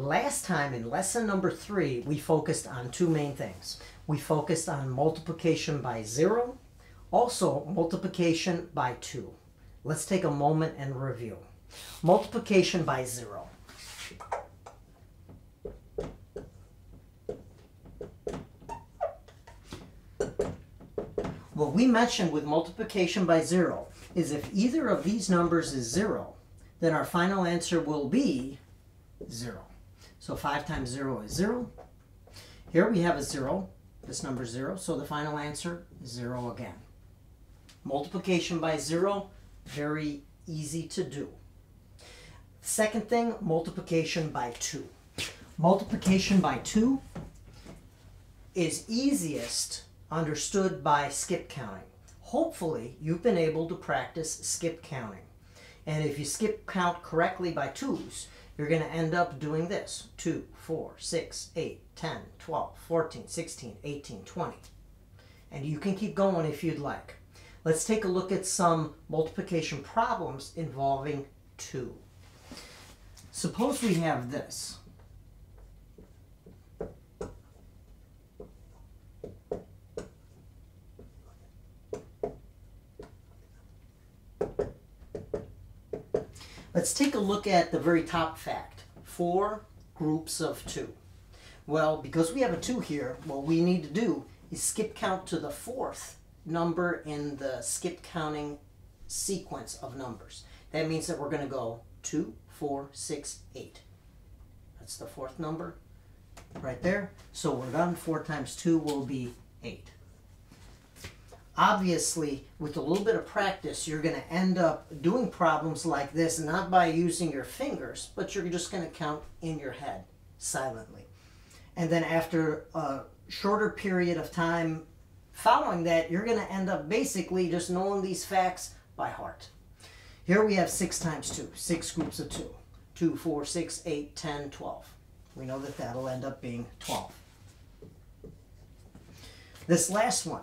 Last time in lesson number three, we focused on two main things. We focused on multiplication by zero, also multiplication by two. Let's take a moment and review. Multiplication by zero. What we mentioned with multiplication by zero is if either of these numbers is zero, then our final answer will be zero. So 5 times 0 is 0. Here we have a 0. This number is 0. So the final answer is 0 again. Multiplication by 0, very easy to do. Second thing, multiplication by 2. Multiplication by 2 is easiest understood by skip counting. Hopefully, you've been able to practice skip counting. And if you skip count correctly by twos, you're going to end up doing this 2, 4, 6, 8, 10, 12, 14, 16, 18, 20. And you can keep going if you'd like. Let's take a look at some multiplication problems involving 2. Suppose we have this. Let's take a look at the very top fact. Four groups of two. Well, because we have a two here, what we need to do is skip count to the fourth number in the skip counting sequence of numbers. That means that we're going to go two, four, six, eight. That's the fourth number right there. So we're done. Four times two will be eight. Obviously, with a little bit of practice, you're going to end up doing problems like this, not by using your fingers, but you're just going to count in your head silently. And then after a shorter period of time following that, you're going to end up basically just knowing these facts by heart. Here we have 6 times 2, 6 groups of 2. 2, 4, 6, 8, 10, 12. We know that that'll end up being 12. This last one,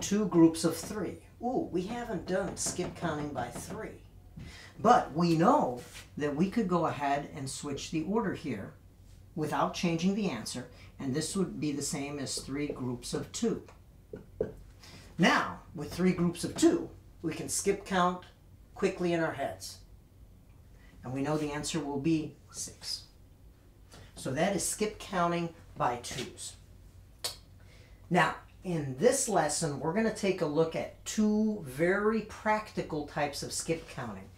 two groups of three. Ooh, we haven't done skip counting by three. But we know that we could go ahead and switch the order here without changing the answer, and this would be the same as three groups of two. Now, with three groups of two, we can skip count quickly in our heads. And we know the answer will be six. So that is skip counting by twos. Now, in this lesson, we're going to take a look at two very practical types of skip counting.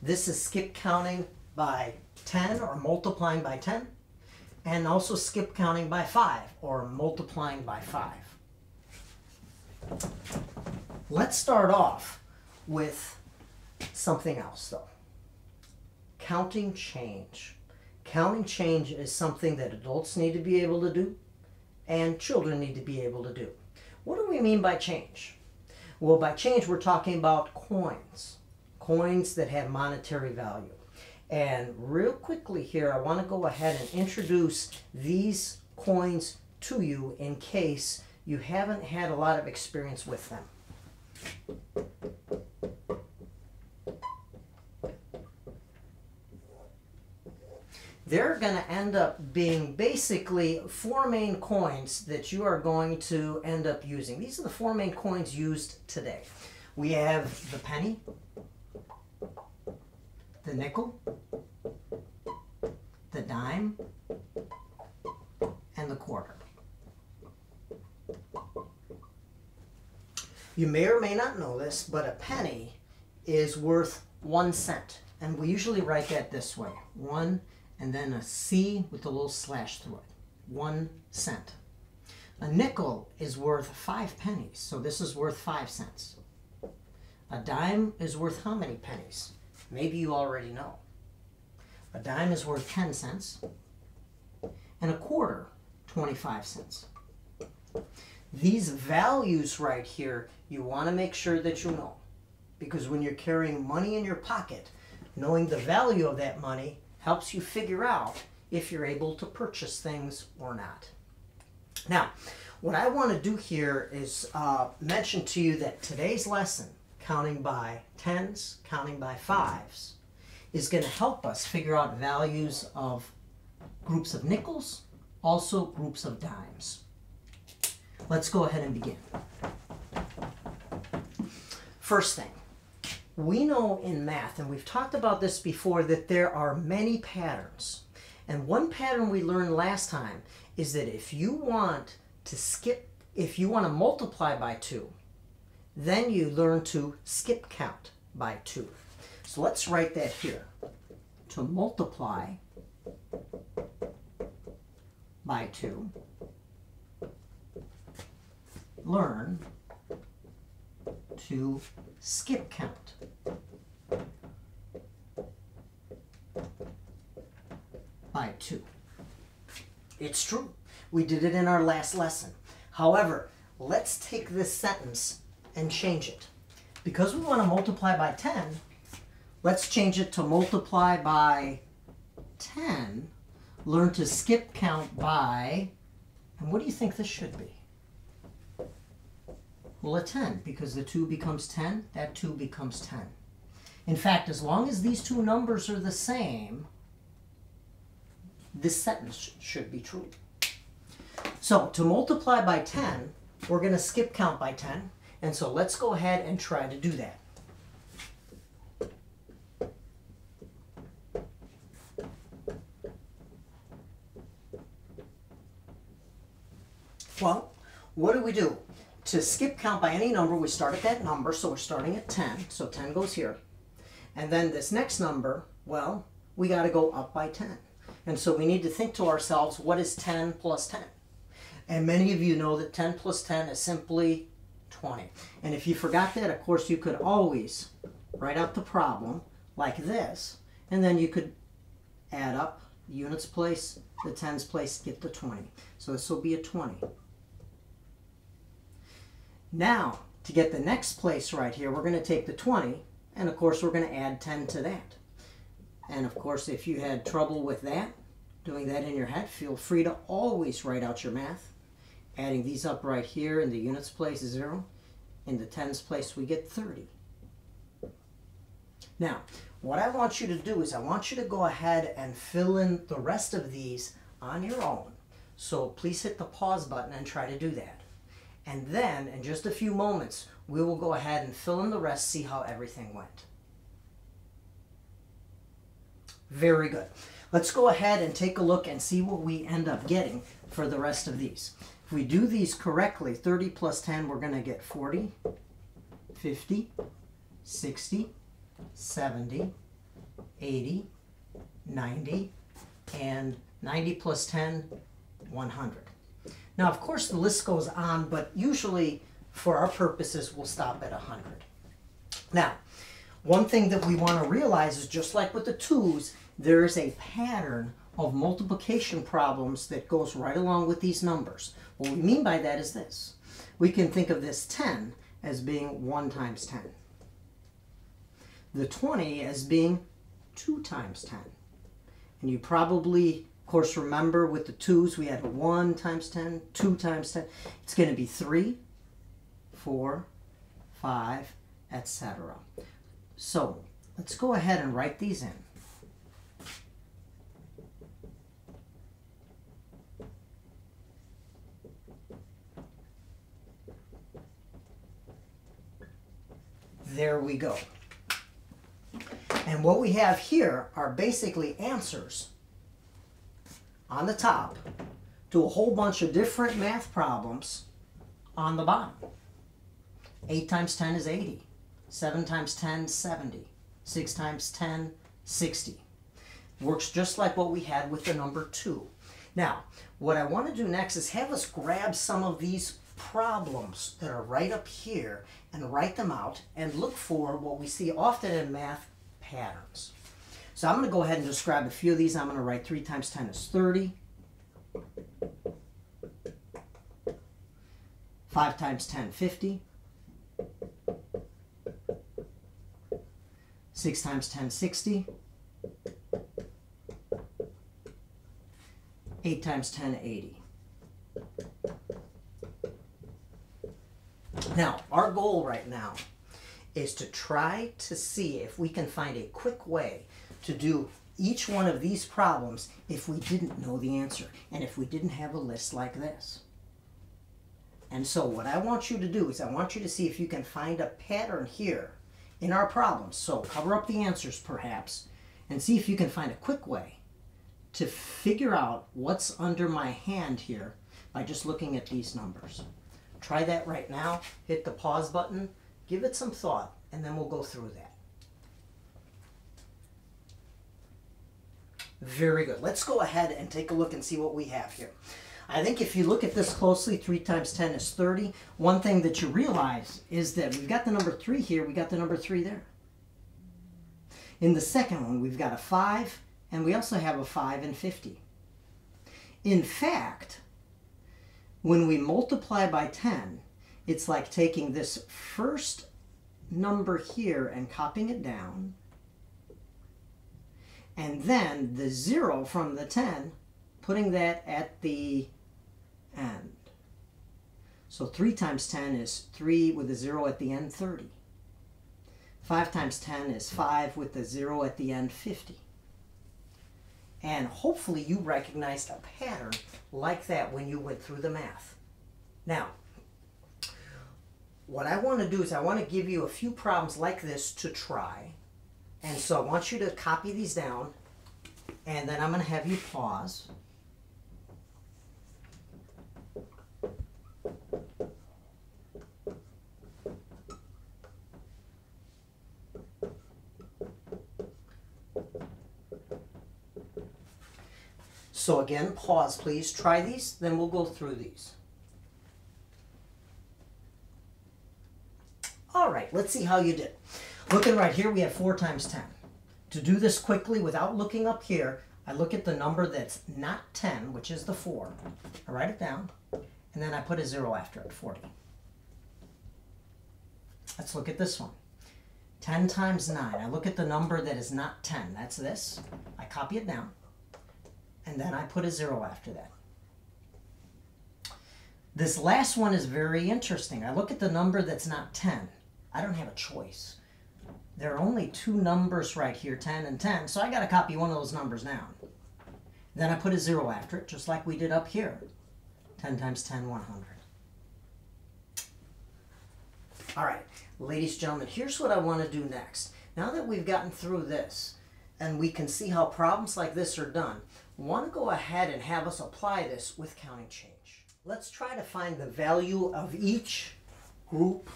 This is skip counting by 10 or multiplying by 10, and also skip counting by 5 or multiplying by 5. Let's start off with something else though. Counting change. Counting change is something that adults need to be able to do and children need to be able to do. What do we mean by change? Well, by change, we're talking about coins, coins that have monetary value. And real quickly here, I want to go ahead and introduce these coins to you in case you haven't had a lot of experience with them. They're going to end up being basically four main coins that you are going to end up using. These are the four main coins used today. We have the penny, the nickel, the dime, and the quarter. You may or may not know this, but a penny is worth one cent. And we usually write that this way. One and then a C with a little slash through it. One cent. A nickel is worth five pennies, so this is worth five cents. A dime is worth how many pennies? Maybe you already know. A dime is worth 10 cents, and a quarter, 25 cents. These values right here, you want to make sure that you know. Because when you're carrying money in your pocket, knowing the value of that money helps you figure out if you're able to purchase things or not. Now, what I want to do here is uh, mention to you that today's lesson, counting by tens, counting by fives, is going to help us figure out values of groups of nickels, also groups of dimes. Let's go ahead and begin. First thing, we know in math, and we've talked about this before, that there are many patterns. And one pattern we learned last time is that if you want to skip, if you want to multiply by 2, then you learn to skip count by 2. So let's write that here. To multiply by 2, learn to skip count. by 2. It's true. We did it in our last lesson. However, let's take this sentence and change it. Because we want to multiply by 10, let's change it to multiply by 10. Learn to skip count by, and what do you think this should be? Well, a 10, because the 2 becomes 10, that 2 becomes 10. In fact, as long as these two numbers are the same, this sentence should be true. So to multiply by 10, we're going to skip count by 10. And so let's go ahead and try to do that. Well, what do we do? To skip count by any number, we start at that number, so we're starting at 10, so 10 goes here. And then this next number, well, we got to go up by 10. And so we need to think to ourselves, what is 10 plus 10? And many of you know that 10 plus 10 is simply 20. And if you forgot that, of course, you could always write out the problem like this, and then you could add up the units place, the tens place, get the 20. So this will be a 20. Now, to get the next place right here, we're going to take the 20, and of course we're going to add 10 to that. And of course, if you had trouble with that, doing that in your head, feel free to always write out your math. Adding these up right here in the units place, zero. In the tens place, we get 30. Now, what I want you to do is I want you to go ahead and fill in the rest of these on your own. So please hit the pause button and try to do that. And then, in just a few moments, we will go ahead and fill in the rest, see how everything went. Very good. Let's go ahead and take a look and see what we end up getting for the rest of these. If we do these correctly, 30 plus 10, we're going to get 40, 50, 60, 70, 80, 90, and 90 plus 10, 100. Now, of course, the list goes on, but usually for our purposes, we'll stop at 100. Now, one thing that we want to realize is just like with the twos, there is a pattern of multiplication problems that goes right along with these numbers. What we mean by that is this. We can think of this 10 as being 1 times 10. The 20 as being 2 times 10. And you probably, of course, remember with the 2's we had a 1 times 10, 2 times 10. It's going to be 3, 4, 5, etc. So let's go ahead and write these in. There we go. And what we have here are basically answers on the top to a whole bunch of different math problems on the bottom. 8 times 10 is 80. 7 times 10, 70. 6 times 10, 60. Works just like what we had with the number 2. Now, what I want to do next is have us grab some of these problems that are right up here and write them out and look for what we see often in math patterns. So I'm going to go ahead and describe a few of these. I'm going to write 3 times 10 is 30. 5 times 10, 50. 6 times 10, 60. 8 times 10, 80. Now, our goal right now is to try to see if we can find a quick way to do each one of these problems if we didn't know the answer and if we didn't have a list like this. And so what I want you to do is I want you to see if you can find a pattern here in our problems. So cover up the answers perhaps and see if you can find a quick way to figure out what's under my hand here by just looking at these numbers. Try that right now. Hit the pause button, give it some thought, and then we'll go through that. Very good. Let's go ahead and take a look and see what we have here. I think if you look at this closely, 3 times 10 is 30. One thing that you realize is that we've got the number 3 here, we got the number 3 there. In the second one, we've got a 5, and we also have a 5 and 50. In fact, when we multiply by 10, it's like taking this first number here and copying it down, and then the 0 from the 10, putting that at the end. So 3 times 10 is 3 with a 0 at the end, 30. 5 times 10 is 5 with a 0 at the end, 50. And hopefully you recognized a pattern like that when you went through the math. Now, what I want to do is I want to give you a few problems like this to try. And so I want you to copy these down, and then I'm going to have you pause. So again, pause please. Try these, then we'll go through these. All right, let's see how you did. Looking right here, we have 4 times 10. To do this quickly without looking up here, I look at the number that's not 10, which is the 4. I write it down, and then I put a 0 after it, 40. Let's look at this one. 10 times 9. I look at the number that is not 10. That's this. I copy it down and then I put a zero after that. This last one is very interesting. I look at the number that's not 10. I don't have a choice. There are only two numbers right here, 10 and 10, so I got to copy one of those numbers down. Then I put a zero after it, just like we did up here. 10 times 10, 100. All right, ladies and gentlemen, here's what I want to do next. Now that we've gotten through this, and we can see how problems like this are done, want to go ahead and have us apply this with counting change. Let's try to find the value of each group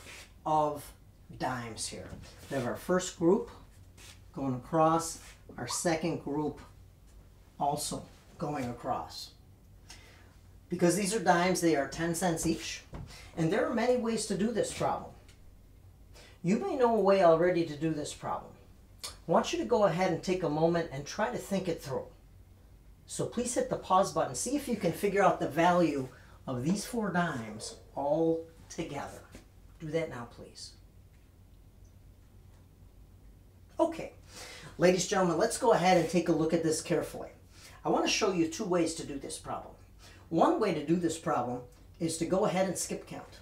of dimes here. We have our first group going across, our second group also going across. Because these are dimes, they are 10 cents each. And there are many ways to do this problem. You may know a way already to do this problem. I want you to go ahead and take a moment and try to think it through. So please hit the pause button. See if you can figure out the value of these four dimes all together. Do that now, please. Okay, ladies and gentlemen, let's go ahead and take a look at this carefully. I want to show you two ways to do this problem. One way to do this problem is to go ahead and skip count.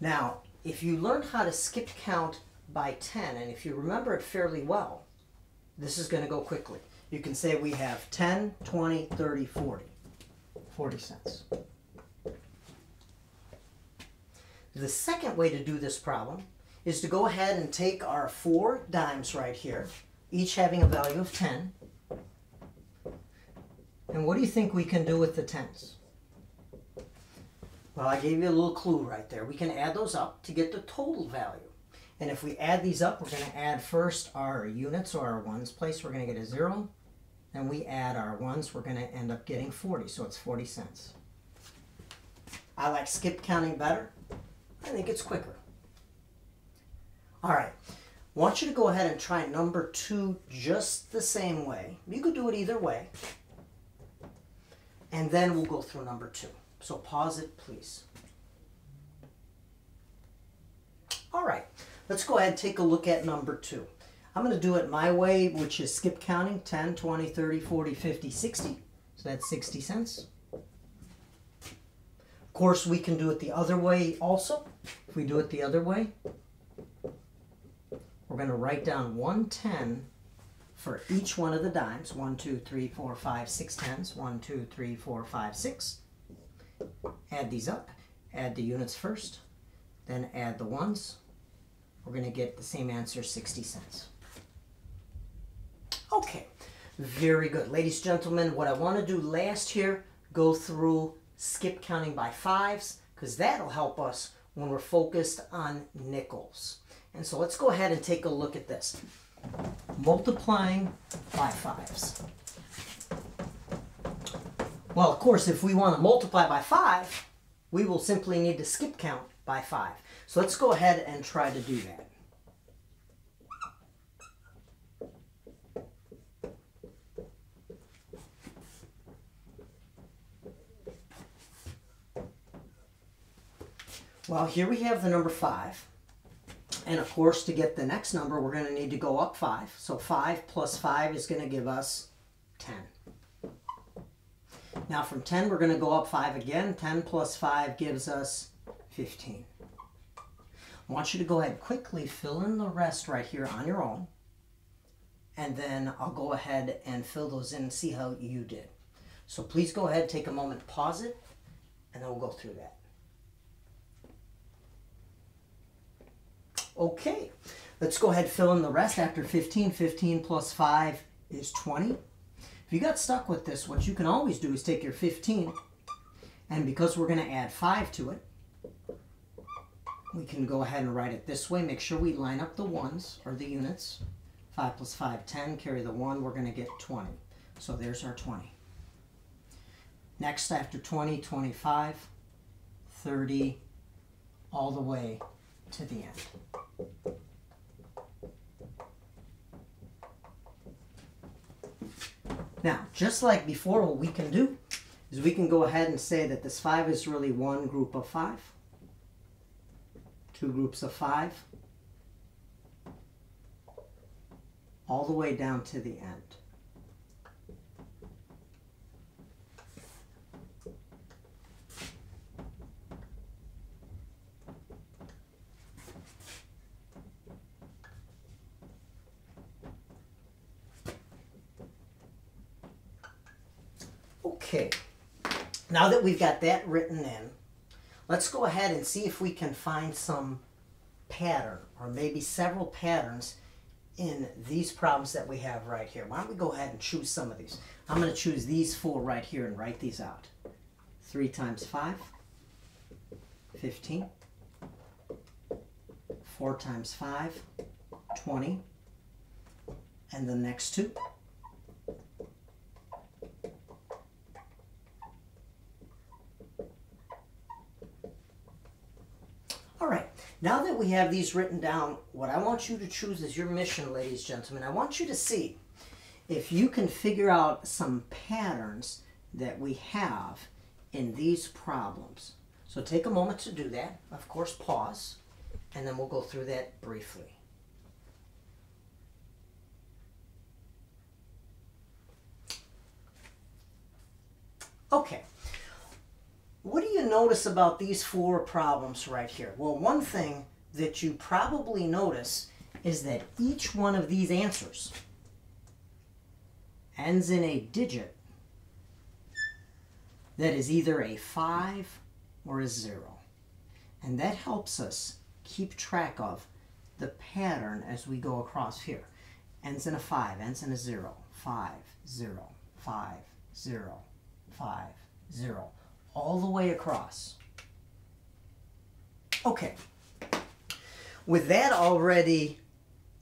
Now, if you learn how to skip count by 10, and if you remember it fairly well, this is going to go quickly you can say we have 10, 20, 30, 40. 40 cents. The second way to do this problem is to go ahead and take our four dimes right here, each having a value of 10. And what do you think we can do with the tens? Well, I gave you a little clue right there. We can add those up to get the total value. And if we add these up, we're going to add first our units or our ones place. We're going to get a 0, and we add our ones, we're going to end up getting 40, so it's 40 cents. I like skip counting better. I think it's quicker. All right, want you to go ahead and try number two just the same way. You could do it either way. And then we'll go through number two. So pause it, please. All right, let's go ahead and take a look at number two. I'm going to do it my way, which is skip counting 10, 20, 30, 40, 50, 60. So that's 60 cents. Of course, we can do it the other way also. If we do it the other way, we're going to write down 110 for each one of the dimes. One, two, three, four, five, six tens. One, two, three, four, five, six. Add these up. Add the units first. Then add the ones. We're going to get the same answer, 60 cents. Okay, very good. Ladies and gentlemen, what I want to do last here, go through skip counting by fives, because that'll help us when we're focused on nickels. And so let's go ahead and take a look at this. Multiplying by fives. Well, of course, if we want to multiply by 5, we will simply need to skip count by 5. So let's go ahead and try to do that. Well, here we have the number 5. And of course, to get the next number, we're going to need to go up 5. So 5 plus 5 is going to give us 10. Now from 10, we're going to go up 5 again. 10 plus 5 gives us 15. I want you to go ahead quickly fill in the rest right here on your own. And then I'll go ahead and fill those in and see how you did. So please go ahead, take a moment, pause it, and then we'll go through that. Okay, let's go ahead fill in the rest after 15. 15 plus 5 is 20. If you got stuck with this, what you can always do is take your 15, and because we're going to add 5 to it, we can go ahead and write it this way. Make sure we line up the ones, or the units. 5 plus 5, 10. Carry the 1, we're going to get 20. So there's our 20. Next, after 20, 25, 30, all the way to the end. Now, just like before, what we can do is we can go ahead and say that this 5 is really one group of 5, two groups of 5, all the way down to the end. Okay, now that we've got that written in, let's go ahead and see if we can find some pattern or maybe several patterns in these problems that we have right here. Why don't we go ahead and choose some of these. I'm going to choose these four right here and write these out. 3 times 5, 15. 4 times 5, 20. And the next two. All right, now that we have these written down, what I want you to choose is your mission, ladies and gentlemen, I want you to see if you can figure out some patterns that we have in these problems. So take a moment to do that. Of course, pause, and then we'll go through that briefly. Okay, notice about these four problems right here? Well, one thing that you probably notice is that each one of these answers ends in a digit that is either a 5 or a 0. And that helps us keep track of the pattern as we go across here. Ends in a 5, ends in a 0, 5, 0, 5, 0, 5, 0 all the way across. Okay, with that already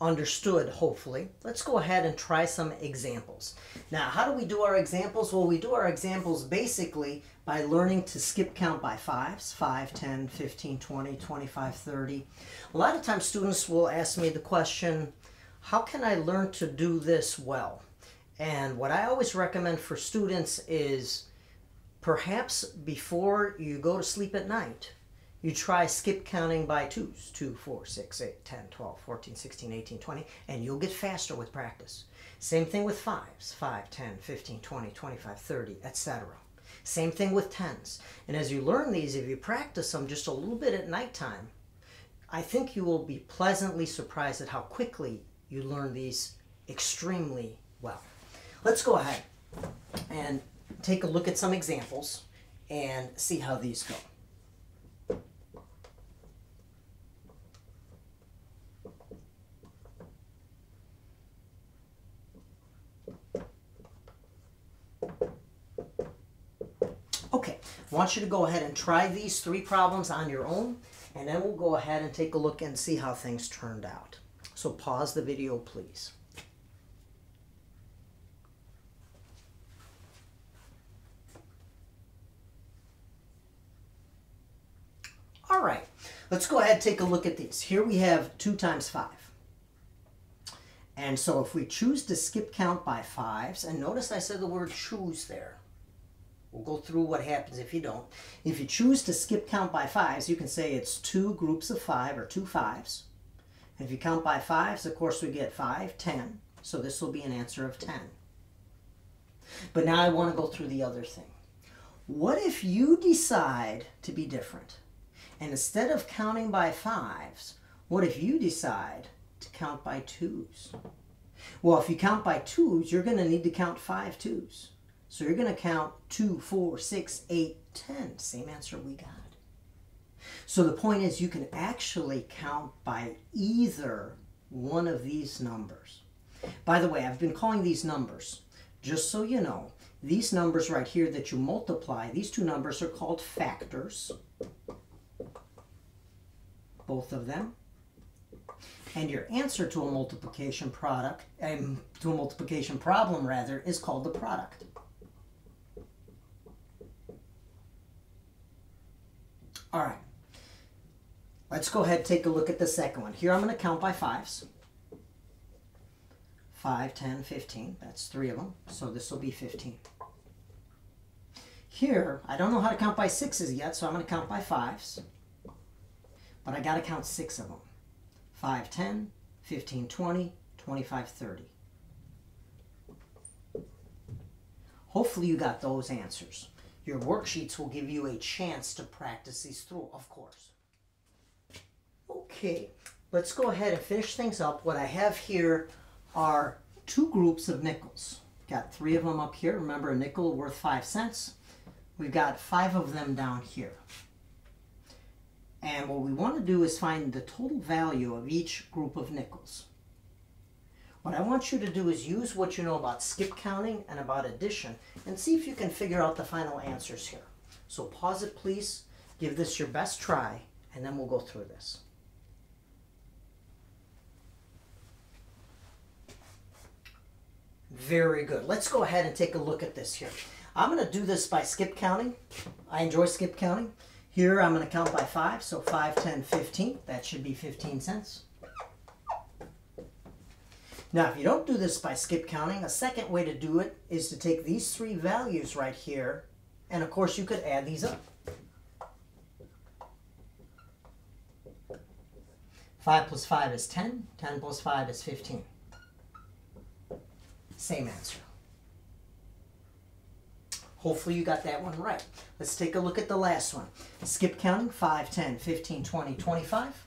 understood, hopefully, let's go ahead and try some examples. Now, how do we do our examples? Well, we do our examples basically by learning to skip count by fives, 5, 10, 15, 20, 25, 30. A lot of times students will ask me the question, how can I learn to do this well? And what I always recommend for students is Perhaps before you go to sleep at night, you try skip counting by twos 2, 4, 6, 8, 10, 12, 14, 16, 18, 20, and you'll get faster with practice. Same thing with fives 5, 10, 15, 20, 25, 30, etc. Same thing with tens. And as you learn these, if you practice them just a little bit at nighttime, I think you will be pleasantly surprised at how quickly you learn these extremely well. Let's go ahead and take a look at some examples and see how these go. Okay, I want you to go ahead and try these three problems on your own, and then we'll go ahead and take a look and see how things turned out. So pause the video, please. All right, let's go ahead and take a look at these. Here we have 2 times 5. And so if we choose to skip count by fives, and notice I said the word choose there. We'll go through what happens if you don't. If you choose to skip count by fives, you can say it's two groups of five or two fives. And if you count by fives, of course, we get five, ten. So this will be an answer of 10. But now I want to go through the other thing. What if you decide to be different? And instead of counting by fives, what if you decide to count by twos? Well, if you count by twos, you're going to need to count five twos. So you're going to count two, four, six, eight, ten. Same answer we got. So the point is you can actually count by either one of these numbers. By the way, I've been calling these numbers, just so you know, these numbers right here that you multiply, these two numbers are called factors both of them. And your answer to a multiplication product, um, to a multiplication problem rather, is called the product. All right. Let's go ahead and take a look at the second one. Here I'm going to count by fives. 5, 10, 15. That's three of them. So this will be 15. Here, I don't know how to count by sixes yet, so I'm going to count by fives. But I got to count six of them. 5, 10, 15, 20, 25, 30. Hopefully you got those answers. Your worksheets will give you a chance to practice these through, of course. Okay, let's go ahead and finish things up. What I have here are two groups of nickels. Got three of them up here. Remember, a nickel worth five cents. We've got five of them down here. And what we want to do is find the total value of each group of nickels. What I want you to do is use what you know about skip counting and about addition and see if you can figure out the final answers here. So pause it please, give this your best try, and then we'll go through this. Very good. Let's go ahead and take a look at this here. I'm going to do this by skip counting. I enjoy skip counting. Here I'm going to count by 5, so 5, 10, 15. That should be 15 cents. Now if you don't do this by skip counting, a second way to do it is to take these three values right here, and of course you could add these up. 5 plus 5 is 10, 10 plus 5 is 15. Same answer. Hopefully you got that one right. Let's take a look at the last one. Skip counting, 5, 10, 15, 20, 25.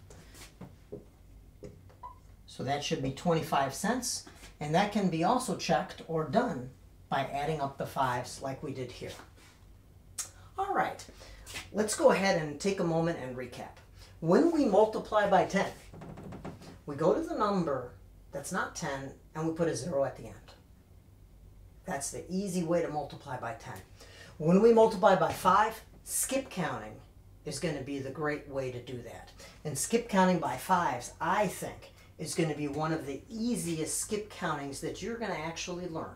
So that should be 25 cents. And that can be also checked or done by adding up the fives like we did here. All right, let's go ahead and take a moment and recap. When we multiply by 10, we go to the number that's not 10 and we put a zero at the end. That's the easy way to multiply by 10. When we multiply by 5, skip counting is going to be the great way to do that. And skip counting by fives, I think, is going to be one of the easiest skip countings that you're going to actually learn.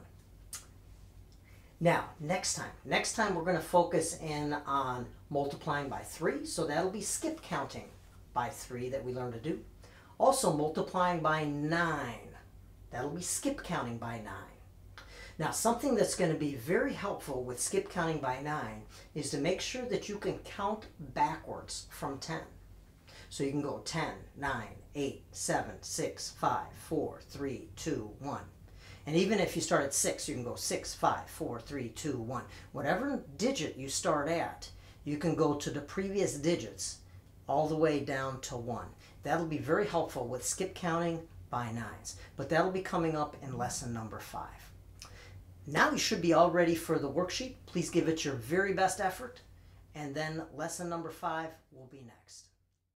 Now, next time, next time we're going to focus in on multiplying by 3, so that'll be skip counting by 3 that we learn to do. Also, multiplying by 9, that'll be skip counting by 9. Now, something that's going to be very helpful with skip counting by 9 is to make sure that you can count backwards from 10. So you can go 10, 9, 8, 7, 6, 5, 4, 3, 2, 1. And even if you start at 6, you can go 6, 5, 4, 3, 2, 1. Whatever digit you start at, you can go to the previous digits all the way down to 1. That'll be very helpful with skip counting by 9s. But that'll be coming up in lesson number 5. Now you should be all ready for the worksheet. Please give it your very best effort. And then lesson number 5 will be next.